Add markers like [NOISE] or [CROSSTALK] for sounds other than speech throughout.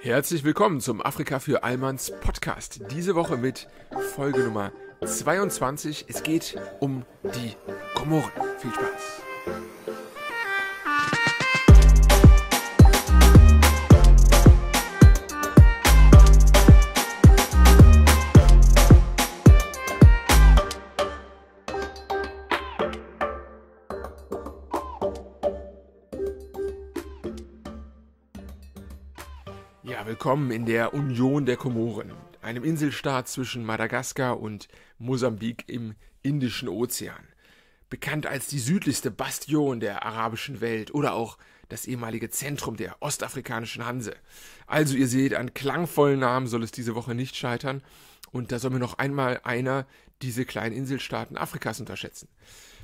Herzlich willkommen zum Afrika für Allmanns Podcast. Diese Woche mit Folge Nummer 22. Es geht um die Komoren. Viel Spaß. Willkommen in der Union der Komoren, einem Inselstaat zwischen Madagaskar und Mosambik im Indischen Ozean. Bekannt als die südlichste Bastion der arabischen Welt oder auch das ehemalige Zentrum der ostafrikanischen Hanse. Also ihr seht, an klangvollen Namen soll es diese Woche nicht scheitern und da soll mir noch einmal einer diese kleinen Inselstaaten Afrikas unterschätzen.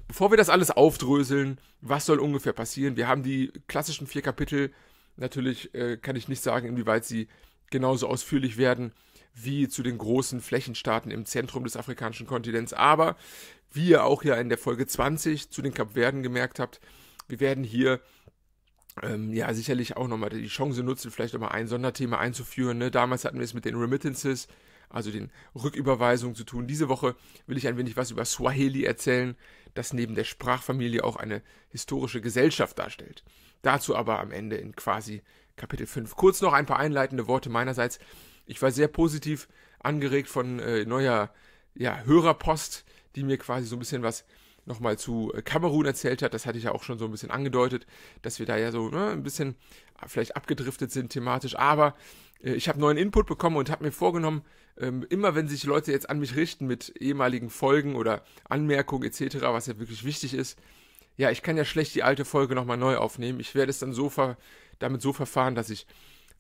Bevor wir das alles aufdröseln, was soll ungefähr passieren? Wir haben die klassischen vier Kapitel Natürlich äh, kann ich nicht sagen, inwieweit sie genauso ausführlich werden wie zu den großen Flächenstaaten im Zentrum des afrikanischen Kontinents. Aber wie ihr auch ja in der Folge 20 zu den Kapverden gemerkt habt, wir werden hier ähm, ja sicherlich auch nochmal die Chance nutzen, vielleicht nochmal ein Sonderthema einzuführen. Ne? Damals hatten wir es mit den Remittances, also den Rücküberweisungen zu tun. Diese Woche will ich ein wenig was über Swahili erzählen, das neben der Sprachfamilie auch eine historische Gesellschaft darstellt. Dazu aber am Ende in quasi Kapitel 5. Kurz noch ein paar einleitende Worte meinerseits. Ich war sehr positiv angeregt von äh, neuer ja, Hörerpost, die mir quasi so ein bisschen was nochmal zu äh, Kamerun erzählt hat. Das hatte ich ja auch schon so ein bisschen angedeutet, dass wir da ja so ne, ein bisschen vielleicht abgedriftet sind thematisch. Aber äh, ich habe neuen Input bekommen und habe mir vorgenommen, ähm, immer wenn sich Leute jetzt an mich richten mit ehemaligen Folgen oder Anmerkungen etc., was ja wirklich wichtig ist, ja, ich kann ja schlecht die alte Folge nochmal neu aufnehmen. Ich werde es dann so ver damit so verfahren, dass ich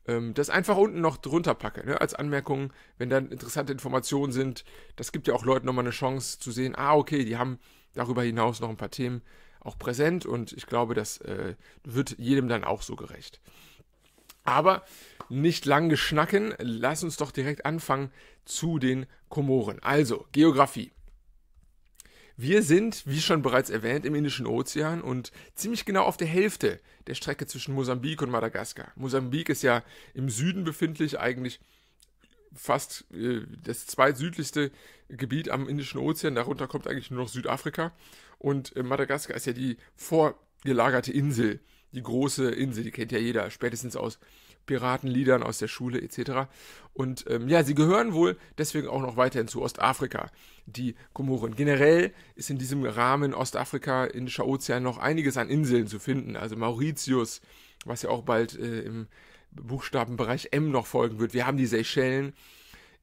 ähm, das einfach unten noch drunter packe, ne, als Anmerkung, wenn dann interessante Informationen sind. Das gibt ja auch Leuten nochmal eine Chance zu sehen, ah, okay, die haben darüber hinaus noch ein paar Themen auch präsent und ich glaube, das äh, wird jedem dann auch so gerecht. Aber nicht lang geschnacken, lass uns doch direkt anfangen zu den Komoren. Also, Geografie. Wir sind, wie schon bereits erwähnt, im Indischen Ozean und ziemlich genau auf der Hälfte der Strecke zwischen Mosambik und Madagaskar. Mosambik ist ja im Süden befindlich, eigentlich fast äh, das zweitsüdlichste Gebiet am Indischen Ozean. Darunter kommt eigentlich nur noch Südafrika. Und äh, Madagaskar ist ja die vorgelagerte Insel, die große Insel, die kennt ja jeder, spätestens aus Piratenliedern aus der Schule etc. Und ähm, ja, sie gehören wohl deswegen auch noch weiterhin zu Ostafrika, die Komoren. Generell ist in diesem Rahmen Ostafrika, Indischer Ozean noch einiges an Inseln zu finden. Also Mauritius, was ja auch bald äh, im Buchstabenbereich M noch folgen wird. Wir haben die Seychellen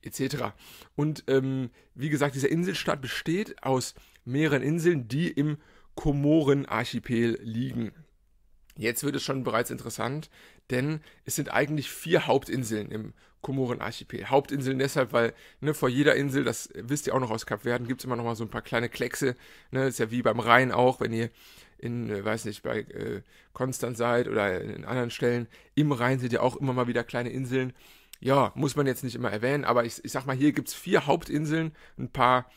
etc. Und ähm, wie gesagt, dieser Inselstaat besteht aus mehreren Inseln, die im Komoren-Archipel liegen. Jetzt wird es schon bereits interessant, denn es sind eigentlich vier Hauptinseln im Komoren-Archipel. Hauptinseln deshalb, weil ne, vor jeder Insel, das wisst ihr auch noch aus Kapverden, gibt es immer noch mal so ein paar kleine Kleckse. Ne, ist ja wie beim Rhein auch, wenn ihr in, äh, weiß nicht, bei äh, Konstanz seid oder in anderen Stellen. Im Rhein seht ihr auch immer mal wieder kleine Inseln. Ja, muss man jetzt nicht immer erwähnen, aber ich, ich sag mal, hier gibt es vier Hauptinseln, ein paar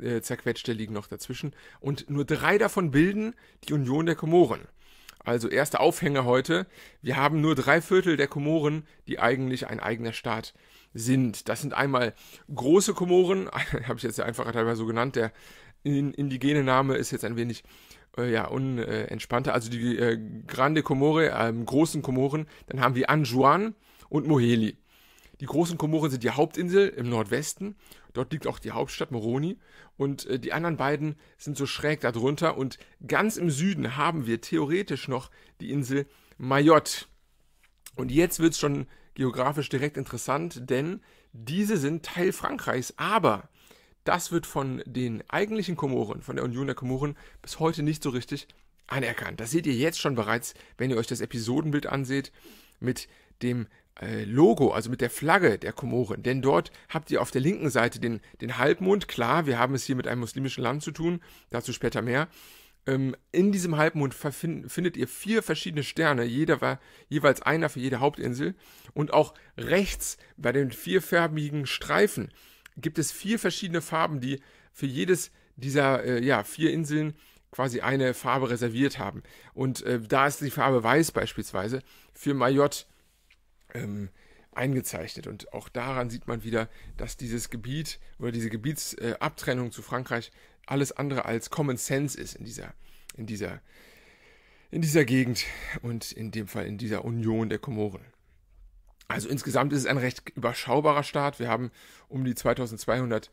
äh, zerquetschte liegen noch dazwischen. Und nur drei davon bilden die Union der Komoren. Also erster Aufhänger heute. Wir haben nur drei Viertel der Komoren, die eigentlich ein eigener Staat sind. Das sind einmal große Komoren, [LAUGHS] habe ich jetzt einfach teilweise so genannt. Der indigene Name ist jetzt ein wenig äh, ja, unentspannter. Also die äh, Grande Komore, äh, großen Komoren. Dann haben wir Anjuan und Moheli. Die großen Komoren sind die Hauptinsel im Nordwesten. Dort liegt auch die Hauptstadt Moroni. Und äh, die anderen beiden sind so schräg darunter. Und ganz im Süden haben wir theoretisch noch die Insel Mayotte. Und jetzt wird es schon geografisch direkt interessant, denn diese sind Teil Frankreichs. Aber das wird von den eigentlichen Komoren, von der Union der Komoren, bis heute nicht so richtig anerkannt. Das seht ihr jetzt schon bereits, wenn ihr euch das Episodenbild anseht, mit dem äh, Logo, also mit der Flagge der Komoren. Denn dort habt ihr auf der linken Seite den, den Halbmond. Klar, wir haben es hier mit einem muslimischen Land zu tun, dazu später mehr. Ähm, in diesem Halbmond findet ihr vier verschiedene Sterne, jeder war jeweils einer für jede Hauptinsel. Und auch rechts bei den vierfärbigen Streifen gibt es vier verschiedene Farben, die für jedes dieser äh, ja, vier Inseln quasi eine Farbe reserviert haben. Und äh, da ist die Farbe weiß beispielsweise für Mayotte ähm, eingezeichnet. Und auch daran sieht man wieder, dass dieses Gebiet oder diese Gebietsabtrennung zu Frankreich alles andere als Common Sense ist in dieser, in dieser, in dieser Gegend und in dem Fall in dieser Union der Komoren. Also insgesamt ist es ein recht überschaubarer Staat. Wir haben um die 2200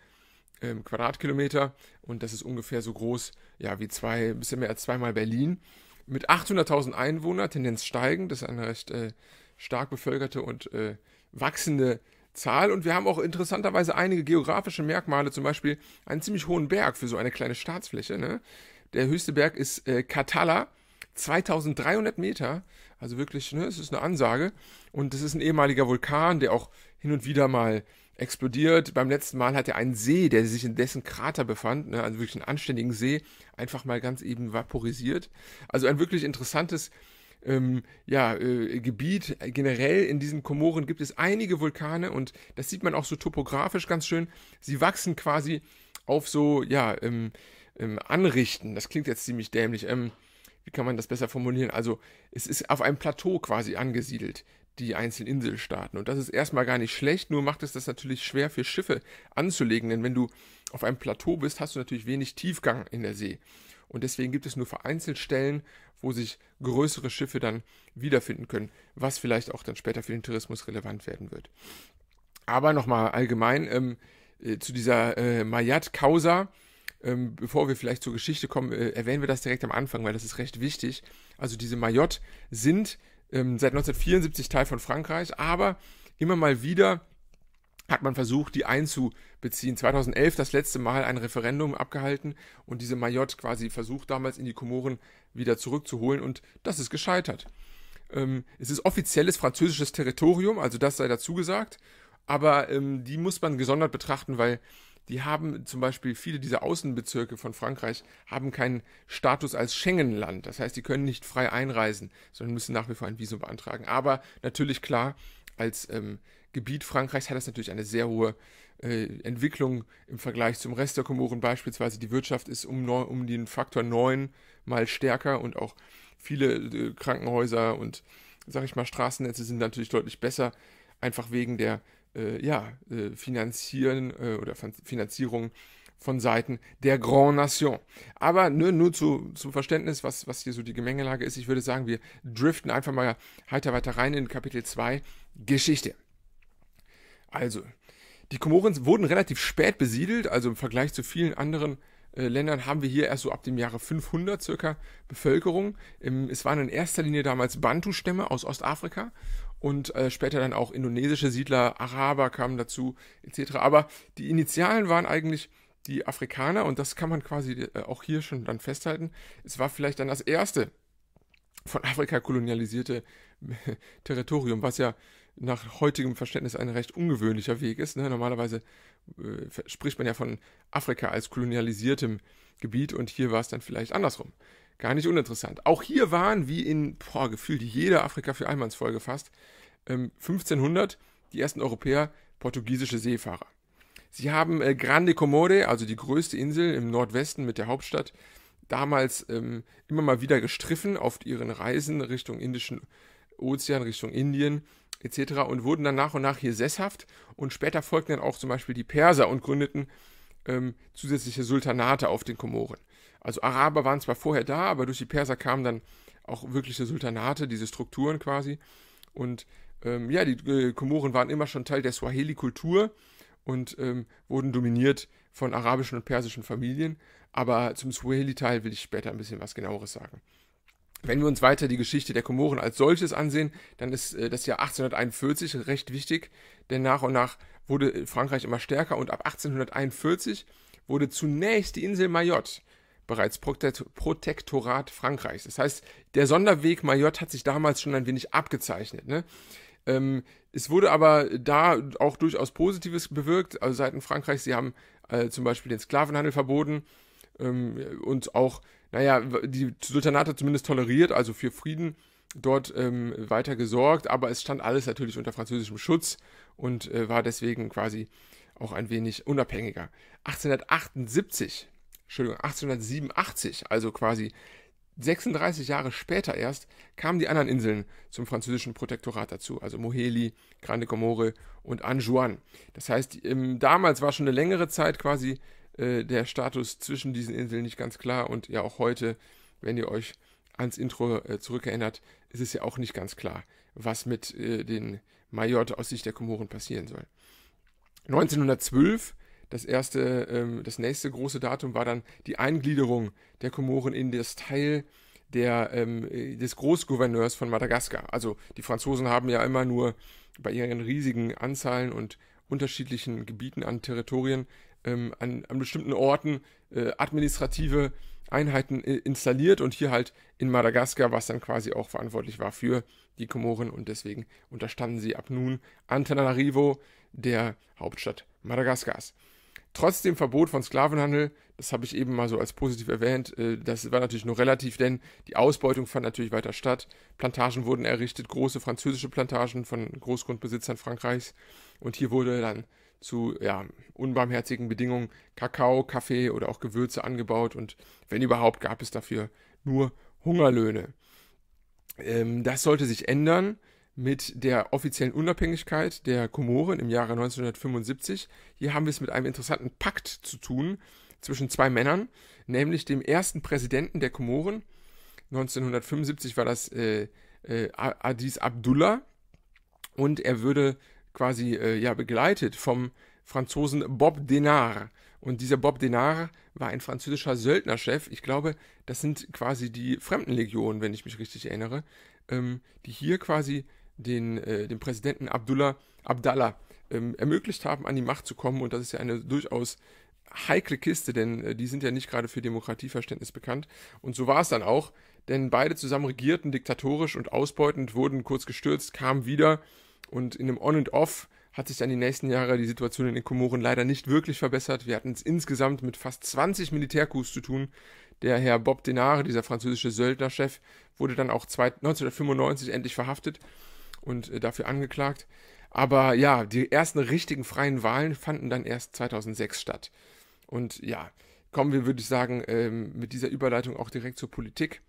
ähm, Quadratkilometer und das ist ungefähr so groß, ja, wie zwei, ein bisschen mehr als zweimal Berlin. Mit 800.000 Einwohnern, Tendenz steigend, das ist eine recht äh, stark bevölkerte und äh, wachsende Zahl. Und wir haben auch interessanterweise einige geografische Merkmale, zum Beispiel einen ziemlich hohen Berg für so eine kleine Staatsfläche. Ne? Der höchste Berg ist äh, Katala, 2300 Meter. Also wirklich, ne, es ist eine Ansage. Und das ist ein ehemaliger Vulkan, der auch hin und wieder mal explodiert. Beim letzten Mal hat er einen See, der sich in dessen Krater befand, ne, also wirklich einen anständigen See, einfach mal ganz eben vaporisiert. Also ein wirklich interessantes ähm, ja, äh, Gebiet. Generell in diesen Komoren gibt es einige Vulkane und das sieht man auch so topografisch ganz schön. Sie wachsen quasi auf so, ja, ähm, ähm, Anrichten. Das klingt jetzt ziemlich dämlich. Ähm, wie kann man das besser formulieren? Also, es ist auf einem Plateau quasi angesiedelt die einzelnen Inselstaaten. Und das ist erstmal gar nicht schlecht, nur macht es das natürlich schwer für Schiffe anzulegen, denn wenn du auf einem Plateau bist, hast du natürlich wenig Tiefgang in der See. Und deswegen gibt es nur vereinzelt Stellen, wo sich größere Schiffe dann wiederfinden können, was vielleicht auch dann später für den Tourismus relevant werden wird. Aber nochmal allgemein ähm, äh, zu dieser äh, Mayat-Causa. Ähm, bevor wir vielleicht zur Geschichte kommen, äh, erwähnen wir das direkt am Anfang, weil das ist recht wichtig. Also diese Mayotte sind ähm, seit 1974 Teil von Frankreich, aber immer mal wieder hat man versucht, die einzubeziehen. 2011 das letzte Mal ein Referendum abgehalten und diese Mayotte quasi versucht damals in die Komoren wieder zurückzuholen und das ist gescheitert. Ähm, es ist offizielles französisches Territorium, also das sei dazu gesagt, aber ähm, die muss man gesondert betrachten, weil die haben zum Beispiel viele dieser Außenbezirke von Frankreich haben keinen Status als Schengen-Land. Das heißt, die können nicht frei einreisen, sondern müssen nach wie vor ein Visum beantragen. Aber natürlich klar, als ähm, Gebiet Frankreichs hat das natürlich eine sehr hohe äh, Entwicklung im Vergleich zum Rest der Komoren. Beispielsweise die Wirtschaft ist um, um den Faktor 9 mal stärker und auch viele äh, Krankenhäuser und, sag ich mal, Straßennetze sind natürlich deutlich besser, einfach wegen der äh, ja, äh, Finanzieren äh, oder Finanzierung von Seiten der Grand Nation. Aber nur, nur zu, zum Verständnis, was, was hier so die Gemengelage ist, ich würde sagen, wir driften einfach mal heiter weiter rein in Kapitel 2 Geschichte. Also, die Komoren wurden relativ spät besiedelt, also im Vergleich zu vielen anderen äh, Ländern haben wir hier erst so ab dem Jahre 500 circa Bevölkerung. Ähm, es waren in erster Linie damals Bantu-Stämme aus Ostafrika und äh, später dann auch indonesische Siedler, Araber kamen dazu etc. Aber die Initialen waren eigentlich die Afrikaner und das kann man quasi äh, auch hier schon dann festhalten. Es war vielleicht dann das erste von Afrika kolonialisierte [LAUGHS] Territorium, was ja nach heutigem Verständnis ein recht ungewöhnlicher Weg ist. Ne? Normalerweise äh, spricht man ja von Afrika als kolonialisiertem Gebiet und hier war es dann vielleicht andersrum. Gar nicht uninteressant. Auch hier waren, wie in boah, gefühlt jeder Afrika für Einmannsfolge fast, ähm, 1500 die ersten Europäer portugiesische Seefahrer. Sie haben äh, Grande Comore, also die größte Insel im Nordwesten mit der Hauptstadt, damals ähm, immer mal wieder gestriffen auf ihren Reisen Richtung Indischen Ozean, Richtung Indien etc. und wurden dann nach und nach hier sesshaft und später folgten dann auch zum Beispiel die Perser und gründeten ähm, zusätzliche Sultanate auf den Komoren. Also Araber waren zwar vorher da, aber durch die Perser kamen dann auch wirkliche Sultanate, diese Strukturen quasi. Und ähm, ja, die äh, Komoren waren immer schon Teil der Swahili-Kultur und ähm, wurden dominiert von arabischen und persischen Familien. Aber zum Swahili-Teil will ich später ein bisschen was genaueres sagen. Wenn wir uns weiter die Geschichte der Komoren als solches ansehen, dann ist äh, das Jahr 1841 recht wichtig, denn nach und nach wurde Frankreich immer stärker und ab 1841 wurde zunächst die Insel Mayotte bereits Protektorat Frankreichs. Das heißt, der Sonderweg Mayotte hat sich damals schon ein wenig abgezeichnet. Ne? Ähm, es wurde aber da auch durchaus Positives bewirkt. Also Seiten Frankreichs, sie haben äh, zum Beispiel den Sklavenhandel verboten ähm, und auch, naja, die Sultanate zumindest toleriert, also für Frieden dort ähm, weiter gesorgt. Aber es stand alles natürlich unter französischem Schutz und äh, war deswegen quasi auch ein wenig unabhängiger. 1878 Entschuldigung, 1887, also quasi 36 Jahre später erst kamen die anderen Inseln zum französischen Protektorat dazu, also Moheli, Grande Comore und Anjouan. Das heißt, damals war schon eine längere Zeit quasi äh, der Status zwischen diesen Inseln nicht ganz klar und ja auch heute, wenn ihr euch ans Intro äh, zurückerinnert, ist es ja auch nicht ganz klar, was mit äh, den Mayotte aus Sicht der Komoren passieren soll. 1912 das erste, ähm, das nächste große Datum war dann die Eingliederung der Komoren in das Teil der, ähm, des Großgouverneurs von Madagaskar. Also die Franzosen haben ja immer nur bei ihren riesigen Anzahlen und unterschiedlichen Gebieten an Territorien ähm, an, an, bestimmten Orten äh, administrative Einheiten äh, installiert und hier halt in Madagaskar, was dann quasi auch verantwortlich war für die Komoren und deswegen unterstanden sie ab nun Antananarivo, der Hauptstadt Madagaskars. Trotz dem Verbot von Sklavenhandel, das habe ich eben mal so als positiv erwähnt, äh, das war natürlich nur relativ, denn die Ausbeutung fand natürlich weiter statt. Plantagen wurden errichtet, große französische Plantagen von Großgrundbesitzern Frankreichs. Und hier wurde dann zu ja, unbarmherzigen Bedingungen Kakao, Kaffee oder auch Gewürze angebaut. Und wenn überhaupt, gab es dafür nur Hungerlöhne. Ähm, das sollte sich ändern mit der offiziellen Unabhängigkeit der Komoren im Jahre 1975. Hier haben wir es mit einem interessanten Pakt zu tun zwischen zwei Männern, nämlich dem ersten Präsidenten der Komoren. 1975 war das äh, äh, Adis Abdullah und er würde quasi äh, ja begleitet vom Franzosen Bob Denard. Und dieser Bob Denard war ein französischer Söldnerchef. Ich glaube, das sind quasi die Fremdenlegionen, wenn ich mich richtig erinnere, ähm, die hier quasi den, äh, dem Präsidenten Abdullah Abdallah ähm, ermöglicht haben, an die Macht zu kommen. Und das ist ja eine durchaus heikle Kiste, denn äh, die sind ja nicht gerade für Demokratieverständnis bekannt. Und so war es dann auch, denn beide zusammen regierten diktatorisch und ausbeutend, wurden kurz gestürzt, kamen wieder und in einem On and Off hat sich dann die nächsten Jahre die Situation in den Komoren leider nicht wirklich verbessert. Wir hatten es insgesamt mit fast 20 Militärcoups zu tun. Der Herr Bob Denare, dieser französische Söldnerchef, wurde dann auch 1995 endlich verhaftet und äh, dafür angeklagt. Aber ja, die ersten richtigen freien Wahlen fanden dann erst 2006 statt. Und ja, kommen wir, würde ich sagen, ähm, mit dieser Überleitung auch direkt zur Politik.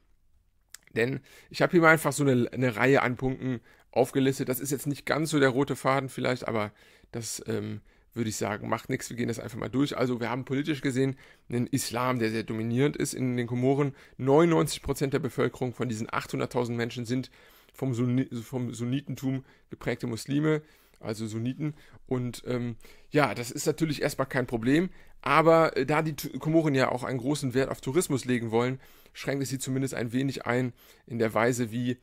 Denn ich habe hier mal einfach so eine, eine, Reihe an Punkten aufgelistet. Das ist jetzt nicht ganz so der rote Faden vielleicht, aber das ähm, würde ich sagen, macht nichts. Wir gehen das einfach mal durch. Also wir haben politisch gesehen einen Islam, der sehr dominierend ist in den Komoren. 99% der Bevölkerung von diesen 800.000 Menschen sind vom, Sunni vom Sunnitentum geprägte Muslime, also Sunniten. Und ähm, ja, das ist natürlich erstmal kein Problem. Aber äh, da die Komoren ja auch einen großen Wert auf Tourismus legen wollen, schränkt es sie zumindest ein wenig ein in der Weise, wie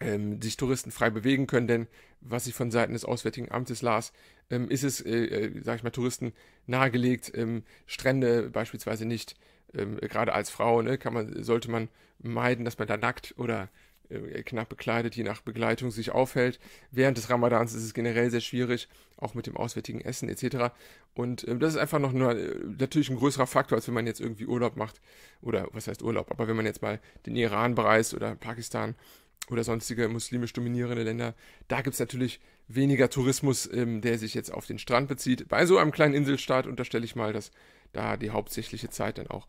ähm, sich Touristen frei bewegen können, denn was ich von Seiten des Auswärtigen Amtes las, ähm, ist es, äh, äh, sag ich mal, Touristen nahegelegt, ähm, Strände beispielsweise nicht, ähm, gerade als Frau, ne, kann man, sollte man meiden, dass man da nackt oder knapp bekleidet, je nach Begleitung sich aufhält. Während des Ramadans ist es generell sehr schwierig, auch mit dem auswärtigen Essen etc. Und äh, das ist einfach noch nur äh, natürlich ein größerer Faktor, als wenn man jetzt irgendwie Urlaub macht. Oder was heißt Urlaub? Aber wenn man jetzt mal den Iran bereist oder Pakistan oder sonstige muslimisch dominierende Länder, da gibt es natürlich weniger Tourismus, ähm, der sich jetzt auf den Strand bezieht. Bei so einem kleinen Inselstaat unterstelle ich mal, dass da die hauptsächliche Zeit dann auch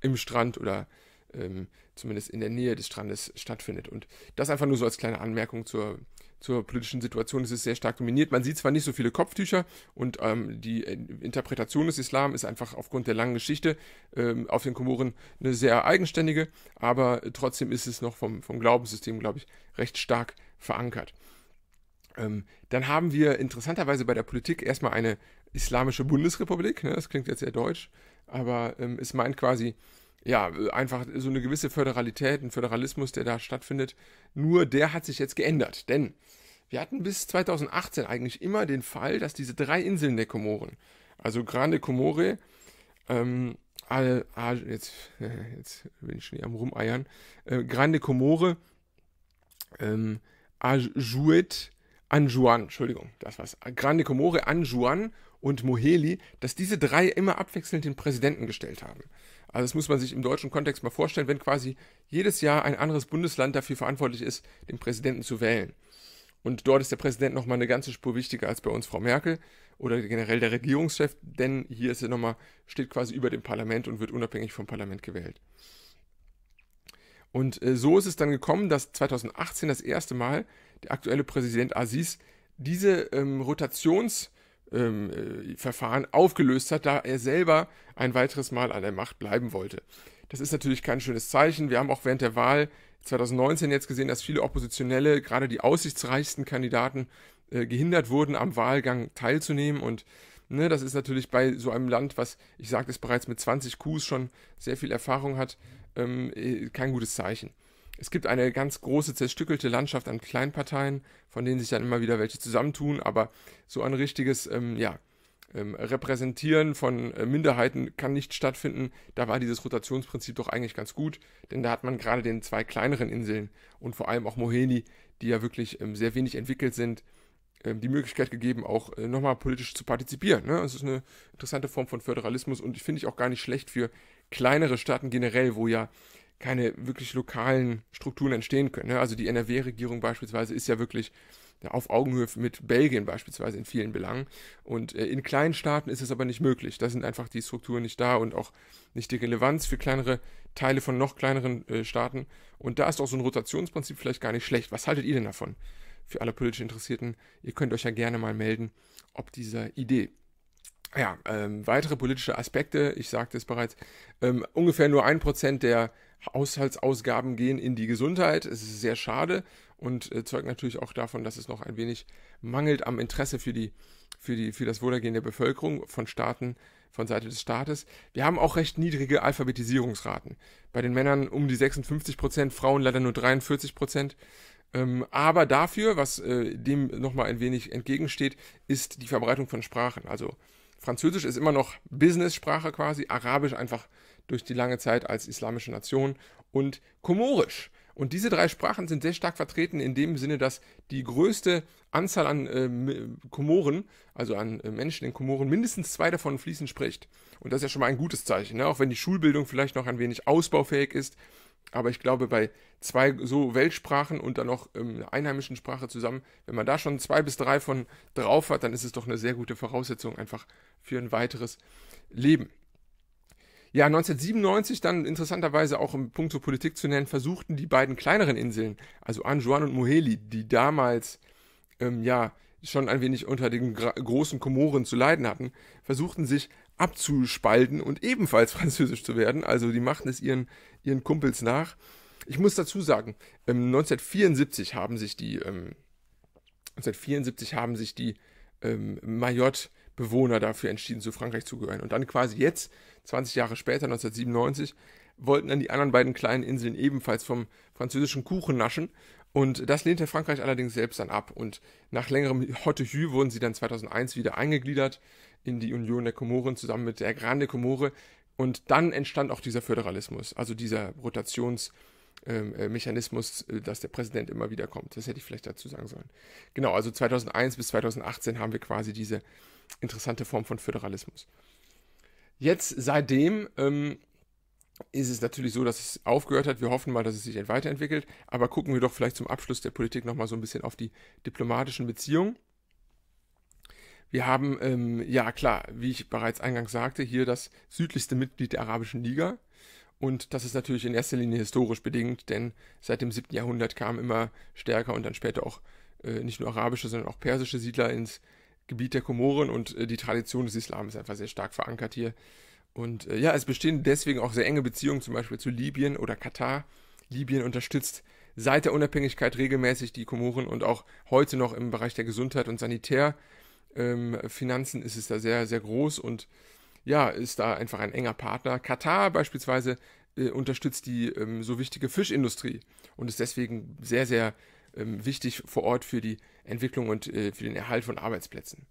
im Strand oder ähm, zumindest in der Nähe des Strandes stattfindet. Und das einfach nur so als kleine Anmerkung zur, zur politischen Situation. Es ist sehr stark dominiert. Man sieht zwar nicht so viele Kopftücher und ähm, die äh, Interpretation des Islam ist einfach aufgrund der langen Geschichte ähm, auf den Komoren eine sehr eigenständige, aber trotzdem ist es noch vom, vom Glaubenssystem, glaube ich, recht stark verankert. Ähm, dann haben wir interessanterweise bei der Politik erstmal eine islamische Bundesrepublik. Ne? Das klingt jetzt sehr deutsch, aber ähm, es meint quasi ja, einfach so eine gewisse Föderalität, ein Föderalismus, der da stattfindet. Nur der hat sich jetzt geändert. Denn wir hatten bis 2018 eigentlich immer den Fall, dass diese drei Inseln der Komoren, also Grande Comore, ähm, Al, Al, jetzt, [LAUGHS] jetzt bin ich schon hier am Rumeiern, äh, Grande Comore, ähm, Ajuet, Anjuan, Entschuldigung, das war's. Grande Comore, Anjuan und Moheli, dass diese drei immer abwechselnd den Präsidenten gestellt haben. Also das muss man sich im deutschen Kontext mal vorstellen, wenn quasi jedes Jahr ein anderes Bundesland dafür verantwortlich ist, den Präsidenten zu wählen. Und dort ist der Präsident nochmal eine ganze Spur wichtiger als bei uns Frau Merkel oder generell der Regierungschef, denn hier ist er nochmal, steht quasi über dem Parlament und wird unabhängig vom Parlament gewählt. Und äh, so ist es dann gekommen, dass 2018 das erste Mal der aktuelle Präsident Aziz diese ähm, Rotationsverfahren ähm, äh, aufgelöst hat, da er selber ein weiteres Mal an der Macht bleiben wollte. Das ist natürlich kein schönes Zeichen. Wir haben auch während der Wahl 2019 jetzt gesehen, dass viele Oppositionelle, gerade die aussichtsreichsten Kandidaten, äh, gehindert wurden, am Wahlgang teilzunehmen. Und ne, das ist natürlich bei so einem Land, was, ich sagte es bereits, mit 20 Coups schon sehr viel Erfahrung hat, ähm, äh, kein gutes Zeichen. Es gibt eine ganz große zerstückelte Landschaft an Kleinparteien, von denen sich dann immer wieder welche zusammentun, aber so ein richtiges, ähm, ja, ähm, Repräsentieren von äh, Minderheiten kann nicht stattfinden. Da war dieses Rotationsprinzip doch eigentlich ganz gut, denn da hat man gerade den zwei kleineren Inseln und vor allem auch Moheli, die ja wirklich ähm, sehr wenig entwickelt sind, ähm, die Möglichkeit gegeben, auch äh, nochmal politisch zu partizipieren. Ne? Das ist eine interessante Form von Föderalismus und finde ich auch gar nicht schlecht für kleinere Staaten generell, wo ja keine wirklich lokalen Strukturen entstehen können. Ne? Also die NRW-Regierung beispielsweise ist ja wirklich auf Augenhöhe mit Belgien beispielsweise in vielen Belangen. Und äh, in kleinen Staaten ist es aber nicht möglich. Da sind einfach die Strukturen nicht da und auch nicht die Relevanz für kleinere Teile von noch kleineren äh, Staaten. Und da ist auch so ein Rotationsprinzip vielleicht gar nicht schlecht. Was haltet ihr denn davon? Für alle politisch Interessierten, ihr könnt euch ja gerne mal melden, ob dieser Idee. Ja, ähm, weitere politische Aspekte, ich sagte es bereits, ähm, ungefähr nur ein Prozent der Haushaltsausgaben gehen in die Gesundheit. Es ist sehr schade und äh, zeugt natürlich auch davon, dass es noch ein wenig mangelt am Interesse für, die, für, die, für das Wohlergehen der Bevölkerung von Staaten, von Seite des Staates. Wir haben auch recht niedrige Alphabetisierungsraten. Bei den Männern um die 56 Prozent, Frauen leider nur 43 Prozent. Ähm, aber dafür, was äh, dem nochmal ein wenig entgegensteht, ist die Verbreitung von Sprachen. Also Französisch ist immer noch Business-Sprache quasi, Arabisch einfach durch die lange Zeit als islamische Nation und Komorisch. Und diese drei Sprachen sind sehr stark vertreten in dem Sinne, dass die größte Anzahl an äh, Komoren, also an äh, Menschen in Komoren, mindestens zwei davon fließend spricht. Und das ist ja schon mal ein gutes Zeichen, ne? auch wenn die Schulbildung vielleicht noch ein wenig ausbaufähig ist. Aber ich glaube, bei zwei so Weltsprachen und dann noch ähm, einer einheimischen Sprache zusammen, wenn man da schon zwei bis drei von drauf hat, dann ist es doch eine sehr gute Voraussetzung einfach für ein weiteres Leben. Ja, 1997 dann interessanterweise auch im Punkt zur Politik zu nennen, versuchten die beiden kleineren Inseln, also Anjuan und Moheli, die damals ähm, ja schon ein wenig unter den großen Komoren zu leiden hatten, versuchten sich abzuspalten und ebenfalls [LAUGHS] französisch zu werden. Also die machten es ihren, ihren Kumpels nach. Ich muss dazu sagen, ähm, 1974 haben sich die ähm, 1974 haben sich die ähm, Mayotte Bewohner dafür entschieden, zu Frankreich zu gehören. Und dann quasi jetzt, 20 Jahre später, 1997, wollten dann die anderen beiden kleinen Inseln ebenfalls vom französischen Kuchen naschen. Und das lehnte Frankreich allerdings selbst dann ab. Und nach längerem Hotte-Hü wurden sie dann 2001 wieder eingegliedert in die Union der Komoren zusammen mit der Grande Komore. Und dann entstand auch dieser Föderalismus, also dieser Rotationsmechanismus, ähm, äh, dass der Präsident immer wieder kommt. Das hätte ich vielleicht dazu sagen sollen. Genau, also 2001 bis 2018 haben wir quasi diese interessante Form von Föderalismus. Jetzt seitdem ähm, ist es natürlich so, dass es aufgehört hat. Wir hoffen mal, dass es sich weiterentwickelt. Aber gucken wir doch vielleicht zum Abschluss der Politik nochmal so ein bisschen auf die diplomatischen Beziehungen. Wir haben, ähm, ja klar, wie ich bereits eingangs sagte, hier das südlichste Mitglied der Arabischen Liga. Und das ist natürlich in erster Linie historisch bedingt, denn seit dem 7. Jahrhundert kamen immer stärker und dann später auch äh, nicht nur arabische, sondern auch persische Siedler ins Gebiet der Komoren und äh, die Tradition des Islam ist einfach sehr stark verankert hier. Und äh, ja, es bestehen deswegen auch sehr enge Beziehungen zum Beispiel zu Libyen oder Katar. Libyen unterstützt seit der Unabhängigkeit regelmäßig die Komoren und auch heute noch im Bereich der Gesundheit und Sanitärfinanzen ähm, ist es da sehr, sehr groß und ja, ist da einfach ein enger Partner. Katar beispielsweise äh, unterstützt die ähm, so wichtige Fischindustrie und ist deswegen sehr, sehr ähm, wichtig vor Ort für die Entwicklung und äh, für den Erhalt von Arbeitsplätzen.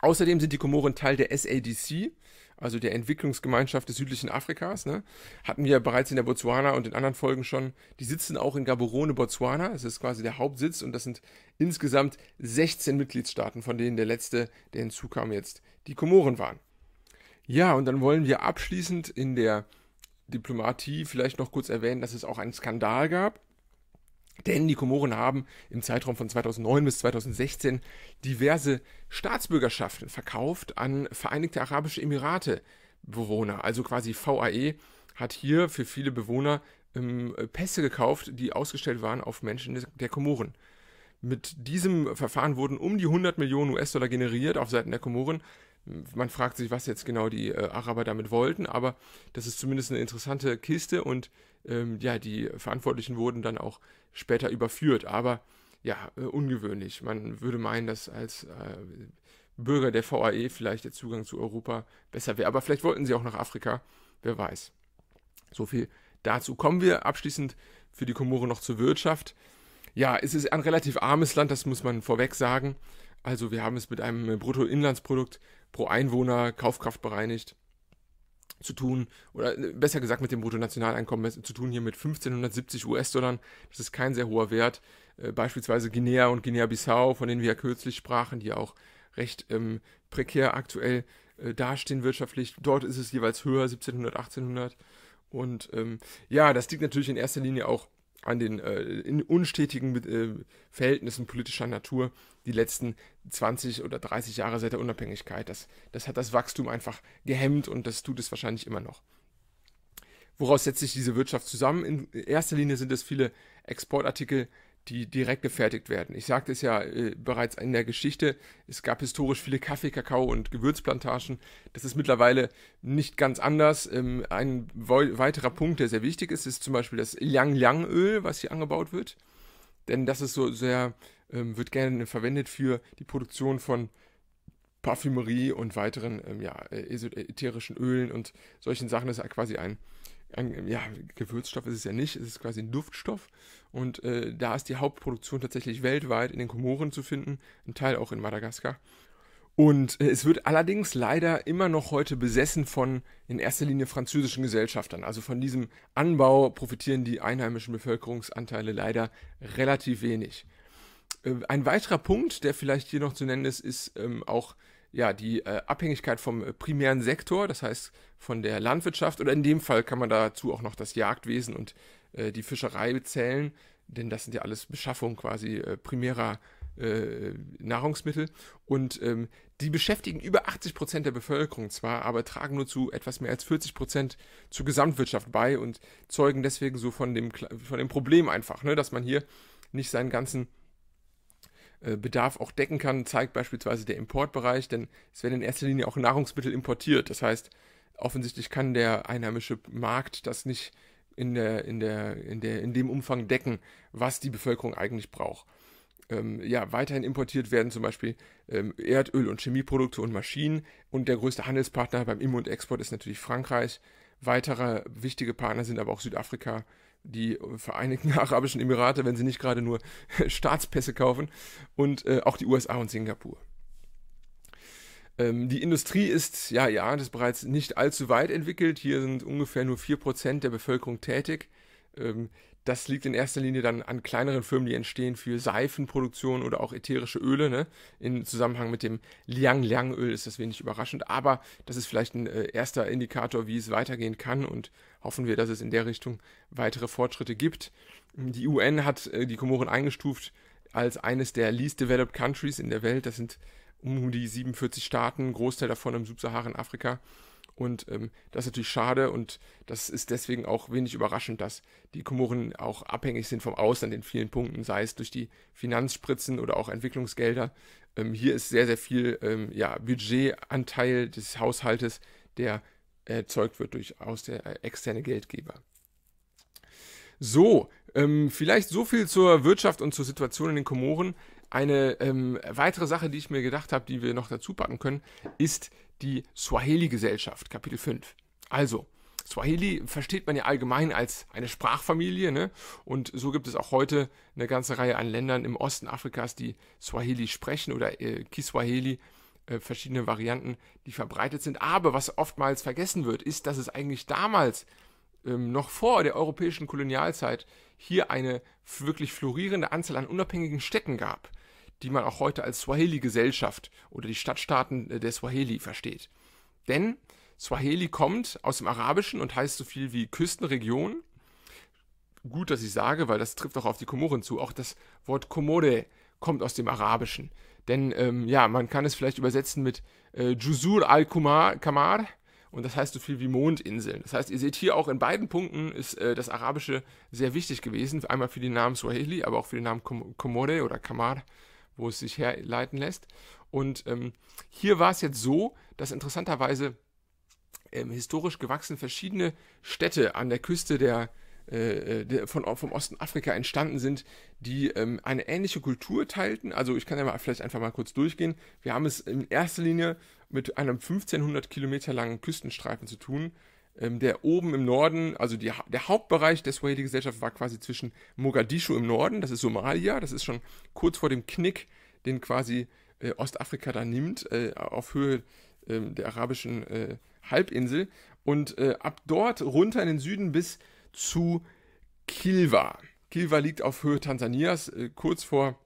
Außerdem sind die Komoren Teil der SADC, also der Entwicklungsgemeinschaft des südlichen Afrikas. Ne? Hatten wir bereits in der Botswana und in anderen Folgen schon. Die sitzen auch in Gaborone, Botswana. Das ist quasi der Hauptsitz und das sind insgesamt 16 Mitgliedstaaten, von denen der letzte, der hinzukam, jetzt die Komoren waren. Ja, und dann wollen wir abschließend in der Diplomatie vielleicht noch kurz erwähnen, dass es auch einen Skandal gab denn die Komoren haben im Zeitraum von 2009 bis 2016 diverse Staatsbürgerschaften verkauft an Vereinigte Arabische Emirate Bewohner. Also quasi VAE hat hier für viele Bewohner ähm, Pässe gekauft, die ausgestellt waren auf Menschen der Komoren. Mit diesem Verfahren wurden um die 100 Millionen US-Dollar generiert auf Seiten der Komoren. Man fragt sich, was jetzt genau die äh, Araber damit wollten, aber das ist zumindest eine interessante Kiste und ähm, ja, die Verantwortlichen wurden dann auch später überführt. Aber ja, äh, ungewöhnlich. Man würde meinen, dass als äh, Bürger der VAE vielleicht der Zugang zu Europa besser wäre. Aber vielleicht wollten sie auch nach Afrika, wer weiß. So viel dazu. Kommen wir abschließend für die Komoren noch zur Wirtschaft. Ja, es ist ein relativ armes Land, das muss man vorweg sagen. Also wir haben es mit einem Bruttoinlandsprodukt pro Einwohner, Kaufkraft bereinigt, zu tun, oder äh, besser gesagt mit dem Bruttonationaleinkommen zu tun, hier mit 1570 US-Dollar. Das ist kein sehr hoher Wert. Äh, beispielsweise Guinea und Guinea-Bissau, von denen wir ja kürzlich sprachen, die auch recht ähm, prekär aktuell äh, dastehen wirtschaftlich. Dort ist es jeweils höher, 1700, 1800. Und ähm, ja, das liegt natürlich in erster Linie auch an den äh, in unstetigen äh, Verhältnissen politischer Natur die letzten 20 oder 30 Jahre seit der Unabhängigkeit. Das, das hat das Wachstum einfach gehemmt und das tut es wahrscheinlich immer noch. Woraus setzt sich diese Wirtschaft zusammen? In erster Linie sind es viele Exportartikel, die direkt gefertigt werden. Ich sagte es ja äh, bereits in der Geschichte, es gab historisch viele Kaffee, Kakao und Gewürzplantagen. Das ist mittlerweile nicht ganz anders. Ähm, ein weiterer Punkt, der sehr wichtig ist, ist zum Beispiel das Liang-Liang-Öl, was hier angebaut wird. Denn das ist so sehr, ähm, wird gerne verwendet für die Produktion von Parfümerie und weiteren ähm, ja, äh, ätherischen Ölen und solchen Sachen. Das ist quasi ein ein, ja, Gewürzstoff ist es ja nicht, es ist quasi ein Duftstoff. Und äh, da ist die Hauptproduktion tatsächlich weltweit in den Komoren zu finden, ein Teil auch in Madagaskar. Und äh, es wird allerdings leider immer noch heute besessen von in erster Linie französischen Gesellschaftern. Also von diesem Anbau profitieren die einheimischen Bevölkerungsanteile leider relativ wenig. Äh, ein weiterer Punkt, der vielleicht hier noch zu nennen ist, ist ähm, auch ja, die äh, Abhängigkeit vom äh, primären Sektor, das heißt von der Landwirtschaft, oder in dem Fall kann man dazu auch noch das Jagdwesen und äh, die Fischerei zählen, denn das sind ja alles Beschaffung quasi äh, primärer äh, Nahrungsmittel. Und ähm, die beschäftigen über 80 Prozent der Bevölkerung zwar, aber tragen nur zu etwas mehr als 40 Prozent zur Gesamtwirtschaft bei und zeugen deswegen so von dem, von dem Problem einfach, ne, dass man hier nicht seinen ganzen Bedarf auch decken kann, zeigt beispielsweise der Importbereich, denn es werden in erster Linie auch Nahrungsmittel importiert. Das heißt, offensichtlich kann der einheimische Markt das nicht in, der, in, der, in, der, in dem Umfang decken, was die Bevölkerung eigentlich braucht. Ähm, ja, weiterhin importiert werden zum Beispiel ähm, Erdöl und Chemieprodukte und Maschinen und der größte Handelspartner beim Im- und Export ist natürlich Frankreich. Weitere wichtige Partner sind aber auch Südafrika, die Vereinigten [LAUGHS] Arabischen Emirate, wenn sie nicht gerade nur [LAUGHS] Staatspässe kaufen, und äh, auch die USA und Singapur. Ähm, die Industrie ist, ja, ja, das ist bereits nicht allzu weit entwickelt. Hier sind ungefähr nur 4% der Bevölkerung tätig. Ähm, das liegt in erster Linie dann an kleineren Firmen, die entstehen für Seifenproduktion oder auch ätherische Öle. Ne? Im Zusammenhang mit dem Liang-Liang-Öl ist das wenig überraschend, aber das ist vielleicht ein äh, erster Indikator, wie es weitergehen kann und hoffen wir, dass es in der Richtung weitere Fortschritte gibt. Die UN hat äh, die Komoren eingestuft als eines der least developed countries in der Welt. Das sind um die 47 Staaten, Großteil davon im Subsaharan-Afrika. Und ähm, das ist natürlich schade und das ist deswegen auch wenig überraschend, dass die Komoren auch abhängig sind vom Ausland in vielen Punkten, sei es durch die Finanzspritzen oder auch Entwicklungsgelder. Ähm, hier ist sehr, sehr viel ähm, ja, Budgetanteil des Haushaltes, der erzeugt wird durch aus der äh, externe Geldgeber. So, ähm, vielleicht so viel zur Wirtschaft und zur Situation in den Komoren. Eine ähm, weitere Sache, die ich mir gedacht habe, die wir noch dazu packen können, ist die Swahili-Gesellschaft, Kapitel 5. Also, Swahili versteht man ja allgemein als eine Sprachfamilie, ne? Und so gibt es auch heute eine ganze Reihe an Ländern im Osten Afrikas, die Swahili sprechen oder äh, Kiswahili, äh, verschiedene Varianten, die verbreitet sind. Aber was oftmals vergessen wird, ist, dass es eigentlich damals, ähm, noch vor der europäischen Kolonialzeit, hier eine wirklich florierende Anzahl an unabhängigen Städten gab die man auch heute als Swahili-Gesellschaft oder die Stadtstaaten äh, der Swahili versteht. Denn Swahili kommt aus dem Arabischen und heißt so viel wie Küstenregion. Gut, dass ich sage, weil das trifft auch auf die Komoren zu. Auch das Wort Komode kommt aus dem Arabischen. Denn ähm, ja, man kann es vielleicht übersetzen mit äh, Jusur al-Kamar und das heißt so viel wie Mondinseln. Das heißt, ihr seht hier auch in beiden Punkten ist äh, das Arabische sehr wichtig gewesen. Einmal für den Namen Swahili, aber auch für den Namen Komore oder Kamar, wo es sich herleiten lässt. Und ähm, hier war es jetzt so, dass interessanterweise ähm, historisch gewachsen verschiedene Städte an der Küste der, äh, der von, vom Osten Afrika entstanden sind, die ähm, eine ähnliche Kultur teilten. Also ich kann ja mal vielleicht einfach mal kurz durchgehen. Wir haben es in erster Linie mit einem 1500 Kilometer langen Küstenstreifen zu tun, der oben im Norden, also die, der Hauptbereich der Swahili-Gesellschaft war quasi zwischen Mogadischu im Norden, das ist Somalia, das ist schon kurz vor dem Knick, den quasi äh, Ostafrika da nimmt, äh, auf Höhe äh, der arabischen äh, Halbinsel und äh, ab dort runter in den Süden bis zu Kilwa. Kilwa liegt auf Höhe Tansanias, äh, kurz vor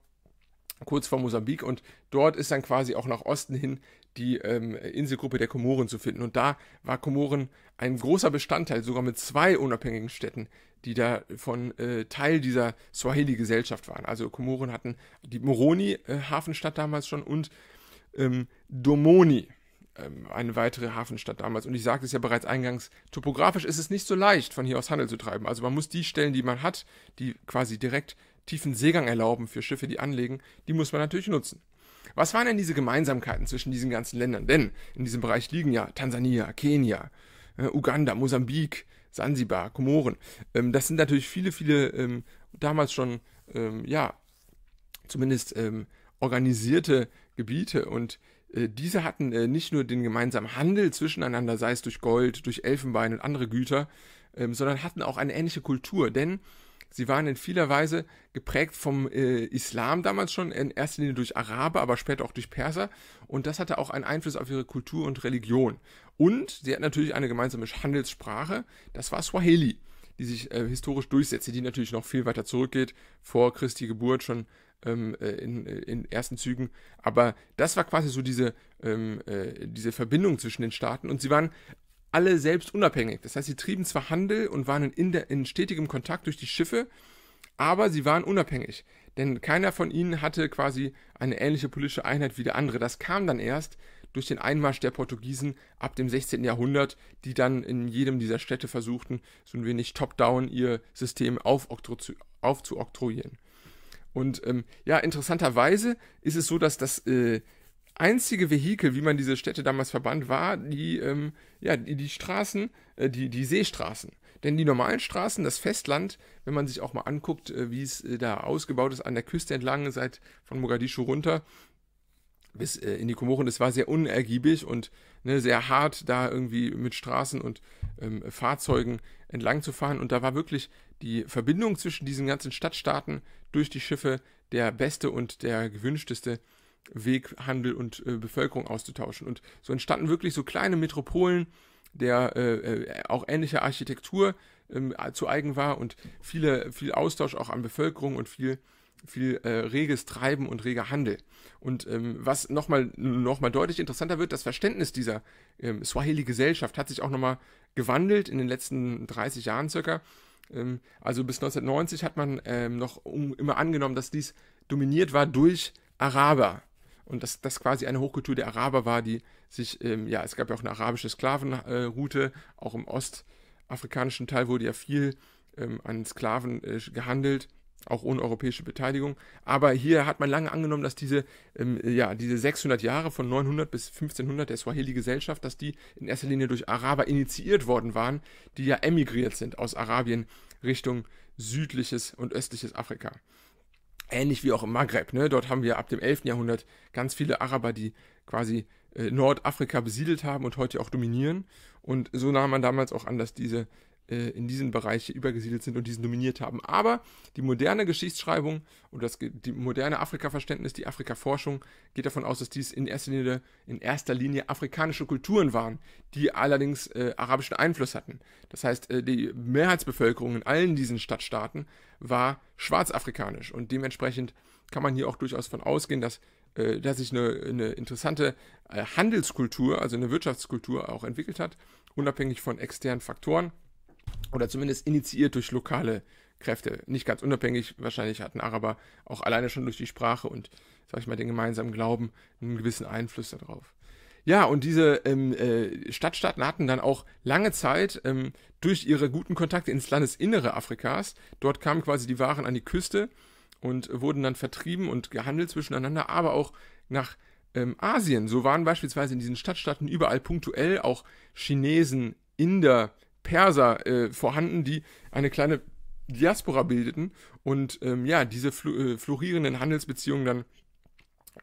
kurz vor Mosambik und dort ist dann quasi auch nach Osten hin die ähm, Inselgruppe der Komoren zu finden. Und da war Komoren ein großer Bestandteil, sogar mit zwei unabhängigen Städten, die da von äh, Teil dieser Swahili-Gesellschaft waren. Also Komoren hatten die Moroni-Hafenstadt äh, damals schon und ähm, Domoni, ähm, eine weitere Hafenstadt damals. Und ich sagte es ja bereits eingangs, topografisch ist es nicht so leicht, von hier aus Handel zu treiben. Also man muss die Stellen, die man hat, die quasi direkt tiefen Seegang erlauben für Schiffe, die anlegen, die muss man natürlich nutzen. Was waren denn diese Gemeinsamkeiten zwischen diesen ganzen Ländern? Denn in diesem Bereich liegen ja Tansania, Kenia, äh, Uganda, Mosambik, Sansibar, Komoren. Ähm, das sind natürlich viele, viele ähm, damals schon, ähm, ja, zumindest organisierte Gebiete und äh, diese hatten äh, nicht nur den gemeinsamen Handel zwischeneinander, sei es durch Gold, durch Elfenbein und andere Güter, sondern hatten auch eine ähnliche Kultur, denn Sie waren in vieler Weise geprägt vom äh, Islam damals schon, in erster Linie durch Araber, aber später auch durch Perser. Und das hatte auch einen Einfluss auf ihre Kultur und Religion. Und sie hatten natürlich eine gemeinsame Handelssprache, das war Swahili, die sich äh, historisch durchsetzte, die natürlich noch viel weiter zurückgeht, vor Christi Geburt schon ähm, äh, in, äh, in, ersten Zügen. Aber das war quasi so diese, ähm, äh, diese Verbindung zwischen den Staaten. Und sie waren alle selbst unabhängig. Das heißt, sie trieben zwar Handel und waren in, der, in stetigem Kontakt durch die Schiffe, aber sie waren unabhängig. Denn keiner von ihnen hatte quasi eine ähnliche politische Einheit wie der andere. Das kam dann erst durch den Einmarsch der Portugiesen ab dem 16. Jahrhundert, die dann in jedem dieser Städte versuchten, so ein wenig top-down ihr System aufzuoktroyieren. Und ähm, ja, interessanterweise ist es so, dass das äh, einzige Vehikel, wie man diese Städte damals verband, war die, ähm, ja, die, die Straßen, äh, die, die Seestraßen. Denn die normalen Straßen, das Festland, wenn man sich auch mal anguckt, äh, wie es äh, da ausgebaut ist, an der Küste entlang, seit von Mogadischu runter bis äh, in die Komoren, das war sehr unergiebig und ne, sehr hart, da irgendwie mit Straßen und ähm, Fahrzeugen entlang zu fahren. Und da war wirklich die Verbindung zwischen diesen ganzen Stadtstaaten durch die Schiffe der beste und der gewünschteste Weg, Handel und äh, Bevölkerung auszutauschen. Und so entstanden wirklich so kleine Metropolen, der äh, äh, auch ähnliche Architektur ähm, zu eigen war und viele, viel Austausch auch an Bevölkerung und viel, viel äh, reges Treiben und reger Handel. Und ähm, was nochmal noch mal deutlich interessanter wird, das Verständnis dieser ähm, Swahili-Gesellschaft hat sich auch nochmal gewandelt in den letzten 30 Jahren circa. Ähm, also bis 1990 hat man ähm, noch um, immer angenommen, dass dies dominiert war durch Araber und dass das quasi eine Hochkultur der Araber war, die sich, ähm, ja, es gab ja auch eine arabische Sklavenroute, äh, auch im ostafrikanischen Teil wurde ja viel ähm, an Sklaven äh, gehandelt, auch ohne europäische Beteiligung. Aber hier hat man lange angenommen, dass diese, ähm, ja, diese 600 Jahre von 900 bis 1500 der Swahili-Gesellschaft, dass die in erster Linie durch Araber initiiert worden waren, die ja emigriert sind aus Arabien Richtung südliches und östliches Afrika ähnlich wie auch im Maghreb. Ne? Dort haben wir ab dem 11. Jahrhundert ganz viele Araber, die quasi äh, Nordafrika besiedelt haben und heute auch dominieren. Und so nahm man damals auch an, dass diese in diesen Bereiche übergesiedelt sind und diesen dominiert haben. Aber die moderne Geschichtsschreibung und das die moderne Afrika-Verständnis, die Afrika-Forschung geht davon aus, dass dies in erster Linie, in erster Linie afrikanische Kulturen waren, die allerdings äh, arabischen Einfluss hatten. Das heißt, äh, die Mehrheitsbevölkerung in allen diesen Stadtstaaten war schwarzafrikanisch und dementsprechend kann man hier auch durchaus von ausgehen, dass äh, dass sich eine, eine interessante äh, Handelskultur, also eine Wirtschaftskultur auch entwickelt hat, unabhängig von externen Faktoren oder zumindest initiiert durch lokale Kräfte. Nicht ganz unabhängig, wahrscheinlich hatten Araber auch alleine schon durch die Sprache und, sag ich mal, den gemeinsamen Glauben einen gewissen Einfluss darauf. Ja, und diese ähm, äh, Stadtstaaten hatten dann auch lange Zeit ähm, durch ihre guten Kontakte ins Landesinnere Afrikas, dort kamen quasi die Waren an die Küste und wurden dann vertrieben und gehandelt zwischeneinander, aber auch nach ähm, Asien. So waren beispielsweise in diesen Stadtstaaten überall punktuell auch Chinesen, Inder, Perser äh, vorhanden, die eine kleine Diaspora bildeten und ähm, ja, diese fl äh, florierenden Handelsbeziehungen dann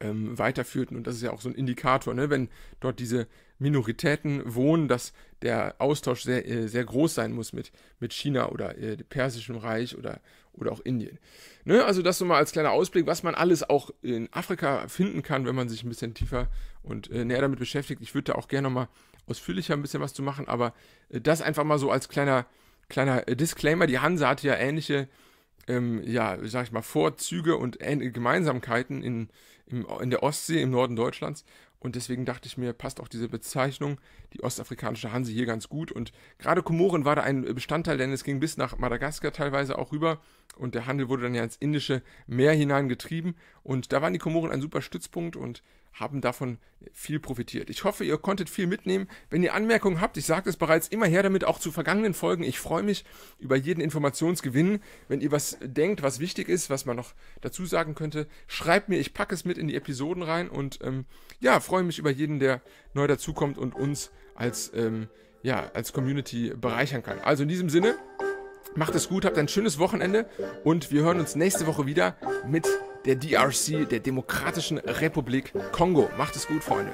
ähm, weiterführten. Und das ist ja auch so ein Indikator, ne? wenn dort diese Minoritäten wohnen, dass der Austausch sehr, äh, sehr groß sein muss mit, mit China oder äh, dem Persischen Reich oder, oder auch Indien. Ne? Also das so mal als kleiner Ausblick, was man alles auch in Afrika finden kann, wenn man sich ein bisschen tiefer und äh, näher damit beschäftigt. Ich würde da auch gerne nochmal ausführlicher ein bisschen was zu machen, aber äh, das einfach mal so als kleiner, kleiner äh, Disclaimer. Die Hanse hatte ja ähnliche, ähm, ja, sag ich mal, Vorzüge und Gemeinsamkeiten in, im, in der Ostsee im Norden Deutschlands. Und deswegen dachte ich mir, passt auch diese Bezeichnung, die ostafrikanische Hanse, hier ganz gut. Und gerade Komoren war da ein Bestandteil, denn es ging bis nach Madagaskar teilweise auch rüber. Und der Handel wurde dann ja ins Indische Meer hineingetrieben. Und da waren die Komoren ein super Stützpunkt und haben davon viel profitiert. Ich hoffe, ihr konntet viel mitnehmen. Wenn ihr Anmerkungen habt, ich sagte es bereits immer her damit auch zu vergangenen Folgen. Ich freue mich über jeden Informationsgewinn. Wenn ihr was denkt, was wichtig ist, was man noch dazu sagen könnte, schreibt mir, ich packe es mit in die Episoden rein und ähm, ja, freue mich über jeden, der neu dazukommt und uns als, ähm, ja, als Community bereichern kann. Also in diesem Sinne, macht es gut, habt ein schönes Wochenende und wir hören uns nächste Woche wieder mit der DRC, der Demokratischen Republik Kongo. Macht es gut, Freunde.